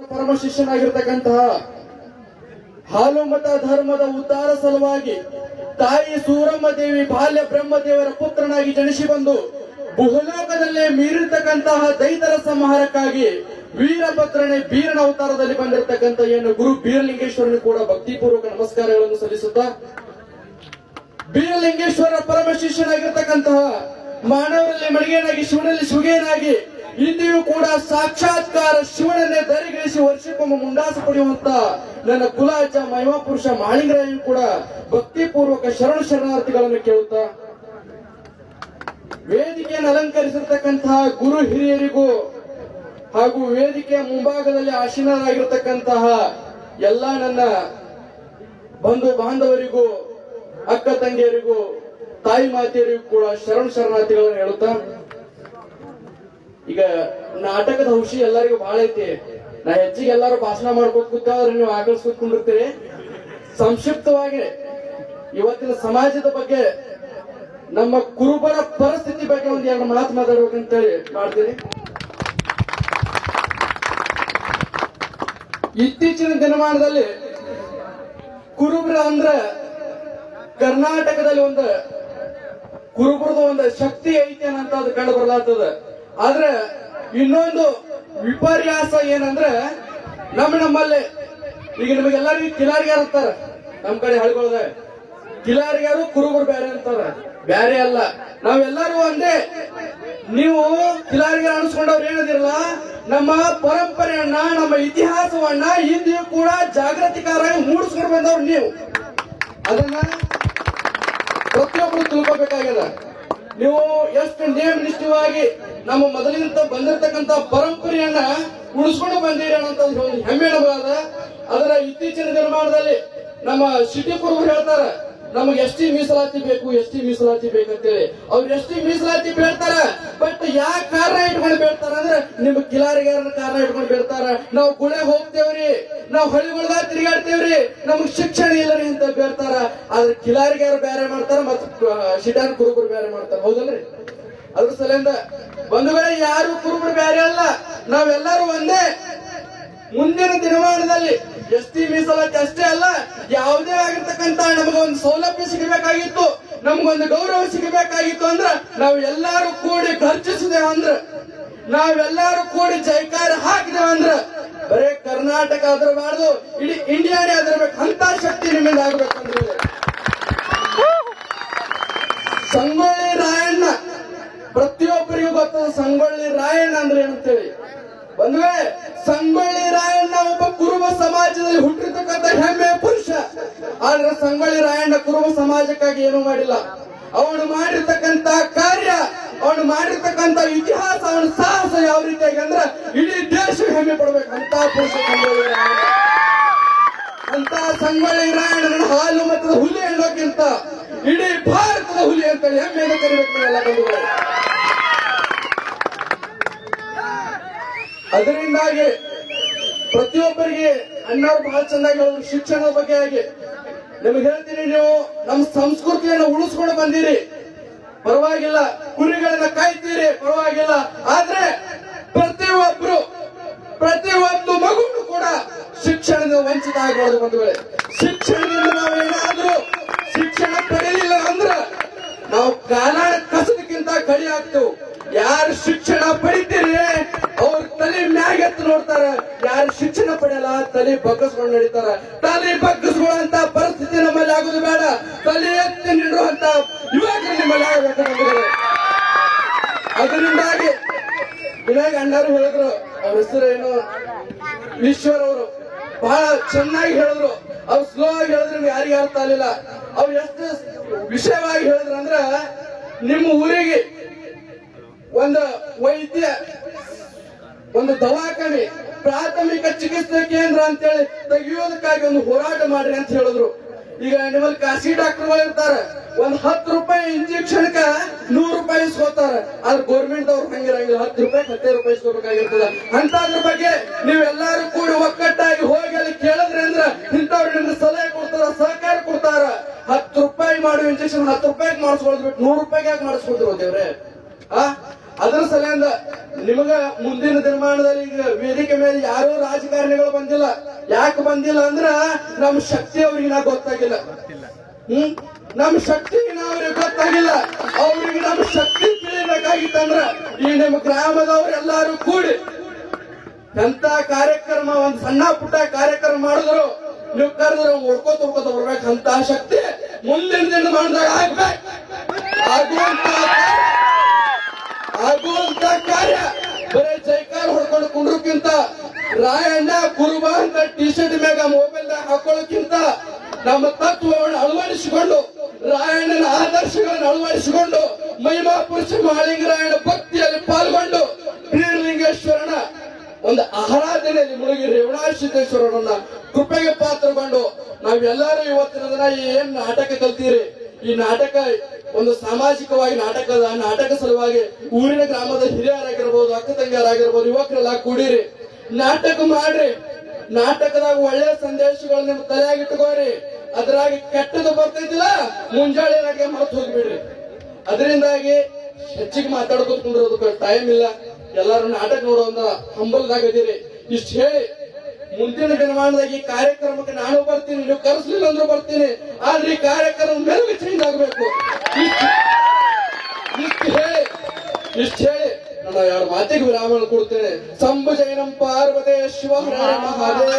ಪರಮ ಶಿಷ್ಯನಾಗಿರ್ತಕ್ಕಂತಹ ಹಾಲು ಮತ ಧರ್ಮದ ಉದ್ಧಾರ ಸಲುವಾಗಿ ತಾಯಿ ಸೂರಮ್ಮ ದೇವಿ ಬಾಲ್ಯ ಬ್ರಹ್ಮದೇವರ ಪುತ್ರನಾಗಿ ಜನಿಸಿ ಬಂದು ಬಹುಲೋಕದಲ್ಲಿ ಮೀರಿರ್ತಕ್ಕಂತಹ ದೈತರ ಸಂಹಾರಕ್ಕಾಗಿ ವೀರಭದ್ರನೇ ಬೀರನ ಅವತಾರದಲ್ಲಿ ಬಂದಿರತಕ್ಕಂತ ಏನು ಗುರು ಬೀರಲಿಂಗೇಶ್ವರನು ಕೂಡ ಭಕ್ತಿಪೂರ್ವಕ ನಮಸ್ಕಾರಗಳನ್ನು ಸಲ್ಲಿಸುತ್ತಾ ಬೀರಲಿಂಗೇಶ್ವರ ಪರಮ ಶಿಷ್ಯನಾಗಿರ್ತಕ್ಕಂತಹ ಮಾನವರಲ್ಲಿ ಮಣಿಗೆನಾಗಿ ಶಿವನಲ್ಲಿ ಶಿವಗೇನಾಗಿ ಇಂದಿಯೂ ಕೂಡ ಸಾಕ್ಷಾತ್ಕಾರ ಶಿವನನ್ನೇ ಧರಿಗಿಳಿಸಿ ವರ್ಷಕ್ಕೊಮ್ಮೆ ಮುಂಡಾಸ ಪಡೆಯುವಂತ ನನ್ನ ಕುಲಾಚ ಮಹಿಮಾ ಪುರುಷ ಮಾಳಿಂಗರಾಯು ಕೂಡ ಭಕ್ತಿಪೂರ್ವಕ ಶರಣ ಶರಣಾರ್ಥಿಗಳನ್ನು ಕೇಳುತ್ತಾ ವೇದಿಕೆಯನ್ನು ಅಲಂಕರಿಸಿರ್ತಕ್ಕಂತಹ ಗುರು ಹಿರಿಯರಿಗೂ ಹಾಗೂ ವೇದಿಕೆಯ ಮುಂಭಾಗದಲ್ಲಿ ಆಶೀನರಾಗಿರ್ತಕ್ಕಂತಹ ಎಲ್ಲ ನನ್ನ ಬಂಧು ಬಾಂಧವರಿಗೂ, ಅಕ್ಕ ತಂಗಿಯರಿಗೂ, ತಾಯಿ ಮಾತೆಯರಿಗೂ ಕೂಡ ಶರಣ ಶರಣಾರ್ಥಿಗಳನ್ನು ಹೇಳುತ್ತಾ ಈಗ ನಾಟಕದ ಔಷಧಿ ಎಲ್ಲರಿಗೂ ಬಹಳ ಐತಿ. ನಾ ಹೆಚ್ಚಿಗೆ ಎಲ್ಲರೂ ಭಾಷಣ ಮಾಡ್ಕೊತ ಕೂತಾದ್ರೆ ನೀವು ಆಕಳಿಸ್ಕೊತ್ಕೊಂಡಿರ್ತೀರಿ ಸಂಕ್ಷಿಪ್ತವಾಗಿ, ಇವತ್ತಿನ ಸಮಾಜದ ಬಗ್ಗೆ, ನಮ್ಮ ಕುರುಬರ ಪರಿಸ್ಥಿತಿ ಬಗ್ಗೆ ಒಂದ್ ಎರಡು ಮಾತು ಮಾತಾಡ್ಬೇಕಂತೇಳಿ ಮಾಡ್ತೀನಿ. ಇತ್ತೀಚಿನ ದಿನಮಾನದಲ್ಲಿ ಕುರುಬರ ಅಂದ್ರ ಕರ್ನಾಟಕದಲ್ಲಿ ಒಂದು ಕುರುಬರದ ಒಂದು ಶಕ್ತಿ ಐತಿ ಅಂತ ಅದು ಕಂಡು ಬರ್ಲಾಗ್ತದ. ಆದ್ರೆ ಇನ್ನೊಂದು ವಿಪರ್ಯಾಸ ಏನಂದ್ರೆ ನಮ್ಮ ನಮ್ಮಲ್ಲಿ, ಈಗ ನಿಮಗೆಲ್ಲರಿಗೂ ಕಿಲಾರಿಗಾರ ಅಂತಾರ? ನಮ್ ಕಡೆ ಹಳ್ಕೊಳ್ಳದೆ ಕಿಲಾರಿಗಾರು ಕುರುಬರು ಬೇರೆ ಅಂತಾರೆ? ಬೇರೆ ಅಲ್ಲ. ನಾವೆಲ್ಲರೂ ಒಂದೇ. ನೀವು ಕಿಲಾರಿಗಾರ ಅನ್ಸ್ಕೊಂಡವ್ರು ಏನದಿರಲ್ಲ, ನಮ್ಮ ಪರಂಪರೆಯನ್ನ, ನಮ್ಮ ಇತಿಹಾಸವನ್ನ ಇಂದಿಯೂ ಕೂಡ ಜಾಗೃತಿಕಾರಾಗಿ ಮೂಡಿಸ್ಕೊಂಡು ಬಂದವ್ರು ನೀವು. ಅದನ್ನ ಪ್ರತಿಯೊಬ್ಬರು ತಿಳ್ಕೋಬೇಕಾಗ್ಯದ ನೀವು ಎಷ್ಟು ನೇಮ ನಿಷ್ಠವಾಗಿ ನಮ್ಮ ಮೊದಲಿನಿಂದ ಬಂದಿರತಕ್ಕಂತ ಪರಂಪರೆಯನ್ನ ಉಳಿಸ್ಕೊಂಡು ಬಂದಿರ ಅನ್ನೋಂಥ ಒಂದು ಹೆಮ್ಮೆ ಅದರ ಇತ್ತೀಚಿನ ದಿನಮಾನದಲ್ಲಿ ನಮ್ಮ ಸಿಟಿ ಕುರುಬರು ಹೇಳ್ತಾರ ನಮಗೆ ಎಷ್ಟಿ ಮೀಸಲಾತಿ ಬೇಕು, ಎಷ್ಟಿ ಮೀಸಲಾತಿ ಬೇಕಂತೇಳಿ ಅವ್ರು ಎಷ್ಟಿ ಮೀಸಲಾತಿ ಬೇಡ್ತಾರ ಬಟ್ ಯಾಕೆ ಕಾರಣ ಇಟ್ಕೊಂಡು ಬೇಡ್ತಾರ ಅಂದ್ರೆ ನಿಮ್ ಕಿಲಾರಿಗಾರನ ಕಾರಣ ಇಟ್ಕೊಂಡು ಬೇಡ್ತಾರ. ನಾವು ಗುಳೆ ಹೋಗ್ತೇವ್ರಿ, ನಾವು ಹಳ್ಳಿಗಳ ತಿರುಗಾಡ್ತೇವ್ರಿ, ನಮ್ಗೆ ಶಿಕ್ಷಣ ಇಲ್ಲ ರೀ ಅಂತ ಬೇಡ್ತಾರ. ಆದ್ರೆ ಕಿಲಾರಿಗಾರ ಬೇರೆ ಮಾಡ್ತಾರ ಮತ್ ಶಿಟಾನ್ ಕುರುಬರು ಬೇರೆ ಮಾಡ್ತಾರ. ಹೌದಲ್ರಿ? ಅದ್ರ ಸಲಿಂದ ಒಂದು ವೇಳೆ ಯಾರು ಕುರುಬರು ಬೇರೆ ಅಲ್ಲ. ನಾವೆಲ್ಲರೂ ಒಂದೇ. ಮುಂದಿನ ದಿನಮಾನದಲ್ಲಿ ಎಸ್ ಟಿ ಮೀಸಲಾತಿ ಅಷ್ಟೇ ಅಲ್ಲ, ಯಾವುದೇ ಆಗಿರ್ತಕ್ಕಂತ ನಮಗೊಂದು ಸೌಲಭ್ಯ ಸಿಗಬೇಕಾಗಿತ್ತು, ನಮ್ಗೊಂದು ಗೌರವ ಸಿಗಬೇಕಾಗಿತ್ತು ಅಂದ್ರೆ ನಾವು ಎಲ್ಲಾರು ಕೂಡಿ ಖರ್ಚಿಸಿದೇವ ಅಂದ್ರೆ, ನಾವೆಲ್ಲಾರು ಕೂಡಿ ಜೈಕಾರ ಹಾಕಿದೇವ ಅಂದ್ರೆ, ಬರೇ ಕರ್ನಾಟಕ ಅದರಬಾರ್ದು ಇಡೀ ಇಂಡಿಯಾನೇ ಅದರ್ಬೇಕು ಅಂತ ಶಕ್ತಿ ನಿಮ್ಮಿಂದ ಆಗ್ಬೇಕಂದ್ರೆ. ಸಂಗೊಳ್ಳಿ ರಾಯಣ್ಣ, ಪ್ರತಿಯೊಬ್ಬರಿಗೂ ಗೊತ್ತದ ಸಂಗೊಳ್ಳಿ ರಾಯಣ್ಣ ಅಂದ್ರೆ ಏನಂತೇಳಿ. ಬಂದ್ವೆ? ಸಂಗೊಳ್ಳಿ ರಾಯಣ್ಣ ಒಬ್ಬ ಕುರುಬ ಸಮಾಜದಲ್ಲಿ ಹುಟ್ಟಿರ್ತಕ್ಕಂಥ ಹೆಮ್ಮೆ ಪುರುಷ. ಆದ್ರೆ ಸಂಗೊಳ್ಳಿ ರಾಯಣ್ಣ ಕುರುಬ ಸಮಾಜಕ್ಕಾಗಿ ಏನು ಮಾಡಿಲ್ಲ. ಅವನು ಮಾಡಿರ್ತಕ್ಕಂತ ಕಾರ್ಯ, ಅವನು ಮಾಡಿರ್ತಕ್ಕಂತ ಇತಿಹಾಸ, ಅವನ ಸಾಹಸ ಯಾವ ರೀತಿಯಾಗಿ ಅಂದ್ರೆ ಇಡೀ ದೇಶ ಹೆಮ್ಮೆ ಪಡ್ಬೇಕು. ಅಂತ ಪುರುಷ ರಾಯಣ್ಣ. ಅಂತ ಸಂಗೊಳ್ಳಿ ರಾಯಣ್ಣನ ಹಾಲು ಮತ್ತು ಹುಲಿ ಹೇಳೋಕ್ಕಿಂತ ಇಡೀ ಭಾರತದ ಹುಲಿ ಅಂತ ಹೆಮ್ಮೆಯನ್ನು ಕರಿಬೇಕು ಎಲ್ಲ ಅದರಿಂದಾಗಿ ಪ್ರತಿಯೊಬ್ಬರಿಗೆ ಅಣ್ಣವ್ರು ಬಹಳ ಚೆನ್ನಾಗಿ ಹೇಳಿದ್ರು ಶಿಕ್ಷಣದ ಬಗ್ಗೆ ಆಗಿ ನಿಮಗೆ ಹೇಳ್ತೀನಿ ನೀವು ನಮ್ಮ ಸಂಸ್ಕೃತಿಯನ್ನು ಉಳಿಸ್ಕೊಂಡು ಬಂದಿರಿ. ಪರವಾಗಿಲ್ಲ, ಕುರಿಗಳನ್ನ ಕಾಯ್ತೀರಿ, ಪರವಾಗಿಲ್ಲ. ಆದ್ರೆ ಪ್ರತಿಯೊಬ್ರು ಪ್ರತಿಯೊಂದು ಮಗುನು ಕೂಡ ಶಿಕ್ಷಣದ ವಂಚಿತ ಆಗಬಾರ್ದು ಒಂದು ವೇಳೆ ಶಿಕ್ಷಣದಿಂದ ನಾವು ಶಿಕ್ಷಣ ಪಡೆಯಲಿಲ್ಲ ಅಂದ್ರೆ ನಾವು ಕಾಲ ಕಸದಕ್ಕಿಂತ ಕಡಿ ಆಗ್ತೇವೆ. ಯಾರು ಶಿಕ್ಷಣ ಪಡಿತೀರಿ ಅವ್ರ ತಲೆ ಮ್ಯಾಗ ಎತ್ತು ನೋಡ್ತಾರ. ಯಾರು ಶಿಕ್ಷಣ ಪಡೆಯಲ್ಲ, ತಲೆ ಬಗ್ಗಿಸ್ಕೊಂಡು ನಡೀತಾರ. ತಲೆ ಬಗ್ಗಿಸ್ಕೊಳ್ಳುವಂತ ಪರಿಸ್ಥಿತಿ ನಮ್ಮಲ್ಲಿ ಆಗುದು ಬೇಡ. ತಲೆ ಎತ್ತಿ ನೀಡುವಂತ ಯುವಕರು ನಿಮ್ಮಲ್ಲಿ ಆಗಬೇಕು ಅದರಿಂದಾಗಿ ವಿನಾಯಕ ಅಣ್ಣರು ಹೇಳಿದ್ರು, ಅವ್ರ ಹೆಸರು ಏನು? ಈಶ್ವರ್ ಅವರು. ಬಹಳ ಚೆನ್ನಾಗಿ ಹೇಳಿದ್ರು. ಅವ್ರು ಸ್ಲೋ ಆಗಿ ಹೇಳಿದ್ರೆ ಯಾರಿಗೂ ಅರ್ಥ ಆಗಲಿಲ್ಲ. ಅವ್ರು ಎಷ್ಟು ವಿಷಯವಾಗಿ ಹೇಳಿದ್ರು ಅಂದ್ರ, ನಿಮ್ಮ ಊರಿಗೆ ಒಂದು ವೈದ್ಯ, ಒಂದು ದವಾಖಾನೆ, ಪ್ರಾಥಮಿಕ ಚಿಕಿತ್ಸೆ ಕೇಂದ್ರ ಅಂತೇಳಿ ತೆಗೆಯೋದಕ್ಕಾಗಿ ಒಂದು ಹೋರಾಟ ಮಾಡ್ರಿ ಅಂತ ಹೇಳಿದ್ರು. ಈಗ ನಿಮ್ಮಲ್ಲಿ ಖಾಸಗಿ ಡಾಕ್ಟರ್ಗಳು ಇರ್ತಾರ, ಒಂದ್ ಹತ್ತು ರೂಪಾಯಿ ಇಂಜೆಕ್ಷನ್ಕ ನೂರು ರೂಪಾಯಿ ಇಸ್ಕೋತಾರ. ಅಲ್ಲಿ ಗೌರ್ಮೆಂಟ್ ಅವ್ರು ಹಂಗಿರಂಗಿಲ್ಲ, ಹತ್ತು ರೂಪಾಯಿ ಹತ್ತೈದು ರೂಪಾಯಿ ಇಸ್ಕೋಬೇಕಾಗಿರ್ತದ. ಅಂತದ್ರ ಬಗ್ಗೆ ನೀವೆಲ್ಲಾರು ಕೂಡಿ ಒಕ್ಕಟ್ಟಾಗಿ ಹೋಗಿ ಅಲ್ಲಿ ಕೇಳಿದ್ರಿ ಅಂದ್ರ ಇಂಥವ್ರು ನಿಮ್ಗೆ ಸಲಹೆ ಕೊಡ್ತಾರ, ಸಹಕಾರ ಕೊಡ್ತಾರ. ಹತ್ತು ರೂಪಾಯಿ ಮಾಡುವ ಇಂಜೆಕ್ಷನ್ ಹತ್ತು ರೂಪಾಯಿಗೆ ಮಾಡಿಸ್ಕೊಳ್ಬಿಟ್ಟು ನೂರು ರೂಪಾಯಿಗೆ ಯಾಕೆ ಮಾಡಿಸ್ಕೊಳ್ತಿರೋ ದೇವ್ರೆ? ಆ? ಅದ್ರ ಸಲಿಂದ ನಿಮಗ ಮುಂದಿನ ದಿನಮಾನದಲ್ಲಿ ಈಗ ವೇದಿಕೆ ಮೇಲೆ ಯಾರೂ ರಾಜಕಾರಣಿಗಳು ಬಂದಿಲ್ಲ. ಯಾಕೆ ಬಂದಿಲ್ಲ ಅಂದ್ರ ನಮ್ ಶಕ್ತಿ ಅವ್ರಿಗೆ ನಾ ಗೊತ್ತಾಗಿಲ್ಲ. ಹ್ಮ್? ನಮ್ ಶಕ್ತಿ ಅವ್ರಿಗೆ ಗೊತ್ತಾಗಿಲ್ಲ. ಅವ್ರಿಗೆ ನಮ್ ಶಕ್ತಿ ತಿಳಿಬೇಕಾಗಿತ್ತಂದ್ರ ಈ ನಿಮ್ಮ ಗ್ರಾಮದವ್ರೆಲ್ಲಾರು ಕೂಡಿ ಎಂತ ಕಾರ್ಯಕ್ರಮ, ಒಂದ್ ಸಣ್ಣ ಪುಟ್ಟ ಕಾರ್ಯಕ್ರಮ ಮಾಡಿದ್ರು, ನೀವು ಕರೆದ್ರೆ ಓಡ್ಕೋತ ಓಡ್ಕೋತ ಬರ್ಬೇಕಂತ ಶಕ್ತಿ ಮುಂದಿನ ದಿನ ಮಾಡಿದಾಗ ಆಗ್ಬೇಕು. ಆಗುವಂತ ಆಗುವಂತ ಕಾರ್ಯ. ಬರೀ ಜೈಕಾರ ಹೊಡ್ಕೊಂಡು ಕುಂಡ್ರಕ್ಕಿಂತ ರಾಯಣ್ಣ ಕುರುಬ ಅಂತ ಟಿ ಶರ್ಟ್ ಮ್ಯಾಗ ಮೊಬೈಲ್ ಹಾಕೊಳ್ಳೋಕ್ಕಿಂತ ನಮ್ಮ ತತ್ವವನ್ನು ಅಳವಡಿಸಿಕೊಂಡು, ರಾಯಣ್ಣನ ಆದರ್ಶಗಳನ್ನು ಅಳವಡಿಸಿಕೊಂಡು ಮಹಿಮಾ ಪುರುಷ ಮಹಾಲಿಂಗರಾಯಣ ಭಕ್ತಿಯಲ್ಲಿ ಪಾಲ್ಗೊಂಡು ಬೀರಲಿಂಗೇಶ್ವರನ ಒಂದು ಆರಾಧನೆಯಲ್ಲಿ ಮುಳುಗಿ ರೇವಣಾಸಿದ್ದೇಶ್ವರನನ್ನ ಕೃಪೆಗೆ ಪಾತ್ರಗೊಂಡು ನಾವೆಲ್ಲರೂ ಇವತ್ತಿನ ದಿನ ಏನ್ ನಾಟಕ ಕಲ್ತೀರಿ? ಈ ನಾಟಕ ಒಂದು ಸಾಮಾಜಿಕವಾಗಿ ನಾಟಕದ ನಾಟಕ ಸಲುವಾಗಿ ಊರಿನ ಗ್ರಾಮದ ಹಿರಿಯರಾಗಿರ್ಬೋದು, ಅಕ್ಕ ತಂಗಿಯರಾಗಿರ್ಬೋದು, ಯುವಕರೆಲ್ಲ ಕೂಡಿರಿ. ನಾಟಕ ಮಾಡ್ರಿ. ನಾಟಕದಾಗ ಒಳ್ಳೆ ಸಂದೇಶಗಳು ನಿಮ್ ತಲೆಯಾಗಿಟ್ಕೋರಿ ಅದರಾಗಿ ಕೆಟ್ಟದ್ದು ಬರ್ತೈತಿಲ್ಲ ಮುಂಜಾಳೆನಾಗೆ ಮರ್ತು ಹೋಗ್ಬಿಡ್ರಿ. ಅದರಿಂದಾಗಿ ಹೆಚ್ಚಿಗೆ ಮಾತಾಡ್ಕೊತ್ಕೊಂಡಿರೋದಕ್ಕೆ ಟೈಮ್ ಇಲ್ಲ. ಎಲ್ಲಾರು ನಾಟಕ ನೋಡುವಂತ ಹಂಬಲ್ದಾಗ ಇದೀರಿ. ಇಷ್ಟ ಹೇಳಿ, ಮುಂದಿನ ದಿನಮಾನದಾಗ ಈ ಕಾರ್ಯಕ್ರಮಕ್ಕೆ ನಾನು ಬರ್ತೀನಿ, ನೀವು ಕರೆಸ್ಲಿಲ್ಲ ಅಂದ್ರೂ ಬರ್ತೀನಿ. ಆದ್ರೆ ಈ ಕಾರ್ಯಕ್ರಮ ಮೆರುಗು ಚೇಂಜ್ ಆಗ್ಬೇಕು ಇಷ್ಟ ಇಷ್ಟ ಹೇಳಿ ಇಷ್ಟ ಹೇಳಿ ನಾನು ಎರಡು ಮಾತಿಗೆ ವಿರಾಮ ಕೊಡ್ತೇನೆ ಸಂಭುಜೈನಂ ಪಾರ್ವತೇಶ್ವರ ಮಹಾದೇವ.